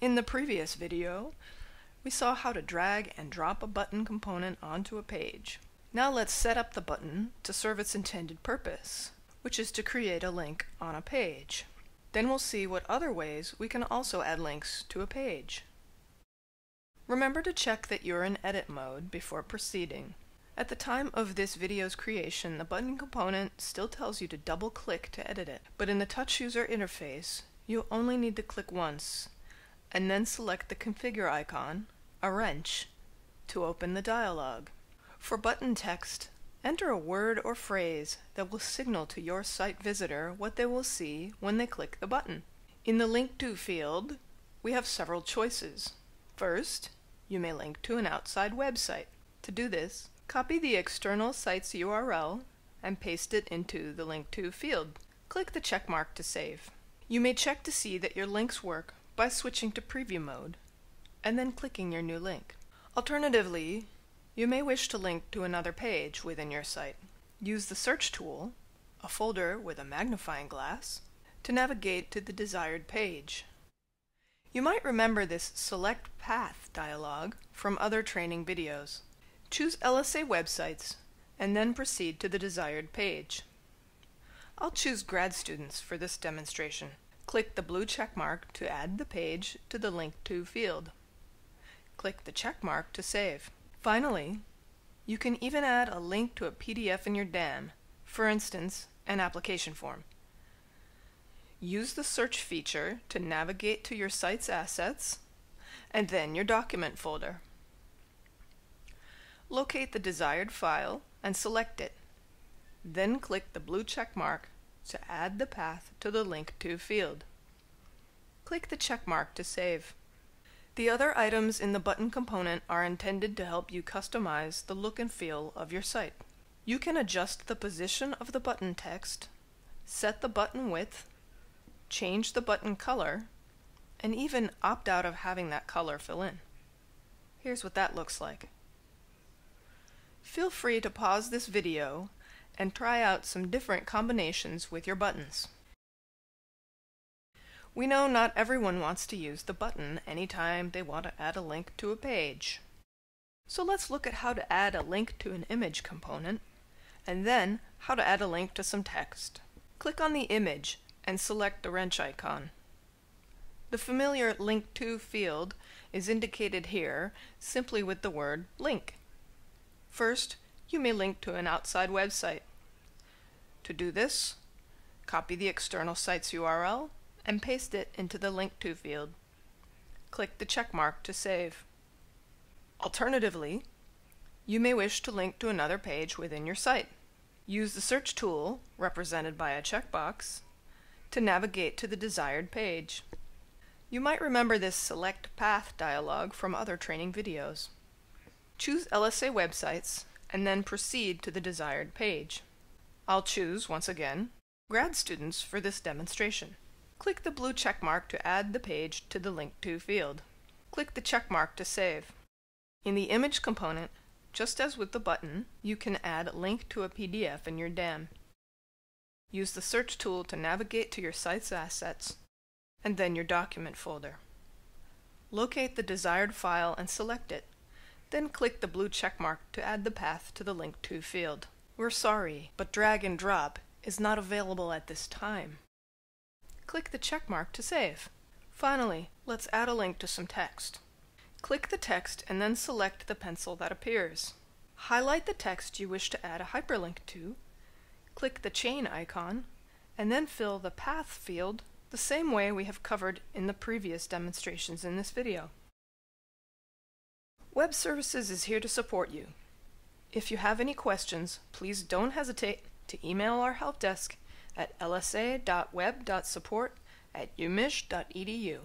In the previous video, we saw how to drag and drop a button component onto a page. Now let's set up the button to serve its intended purpose, which is to create a link on a page. Then we'll see what other ways we can also add links to a page. Remember to check that you're in edit mode before proceeding. At the time of this video's creation, the button component still tells you to double click to edit it, but in the touch user interface, you only need to click once and then select the configure icon, a wrench, to open the dialog. For button text, enter a word or phrase that will signal to your site visitor what they will see when they click the button. In the Link To field, we have several choices. First, you may link to an outside website. To do this, copy the external site's URL and paste it into the Link To field. Click the check mark to save. You may check to see that your links work by switching to preview mode and then clicking your new link. Alternatively, you may wish to link to another page within your site. Use the search tool, a folder with a magnifying glass, to navigate to the desired page. You might remember this Select Path dialog from other training videos. Choose LSA websites and then proceed to the desired page. I'll choose grad students for this demonstration. Click the blue check mark to add the page to the Link To field. Click the check mark to save. Finally, you can even add a link to a PDF in your DAM, for instance, an application form. Use the search feature to navigate to your site's assets, and then your document folder. Locate the desired file and select it. Then click the blue check mark to add the path to the Link To field. Click the check mark to save. The other items in the button component are intended to help you customize the look and feel of your site. You can adjust the position of the button text, set the button width, change the button color, and even opt out of having that color fill in. Here's what that looks like. Feel free to pause this video and try out some different combinations with your buttons. We know not everyone wants to use the button anytime they want to add a link to a page. So let's look at how to add a link to an image component, and then how to add a link to some text. Click on the image and select the wrench icon. The familiar Link To field is indicated here simply with the word link. First, you may link to an outside website. To do this, copy the external site's URL and paste it into the Link To field. Click the check mark to save. Alternatively, you may wish to link to another page within your site. Use the search tool, represented by a checkbox, to navigate to the desired page. You might remember this Select Path dialog from other training videos. Choose LSA websites and then proceed to the desired page. I'll choose, once again, grad students for this demonstration. Click the blue check mark to add the page to the Link To field. Click the check mark to save. In the image component, just as with the button, you can add a link to a PDF in your DAM. Use the search tool to navigate to your site's assets, and then your document folder. Locate the desired file and select it, then click the blue check mark to add the path to the Link To field. We're sorry, but drag and drop is not available at this time. Click the check mark to save. Finally, let's add a link to some text. Click the text and then select the pencil that appears. Highlight the text you wish to add a hyperlink to, click the chain icon, and then fill the path field the same way we have covered in the previous demonstrations in this video. Web Services is here to support you. If you have any questions, please don't hesitate to email our help desk at lsa.web.support at umich.edu.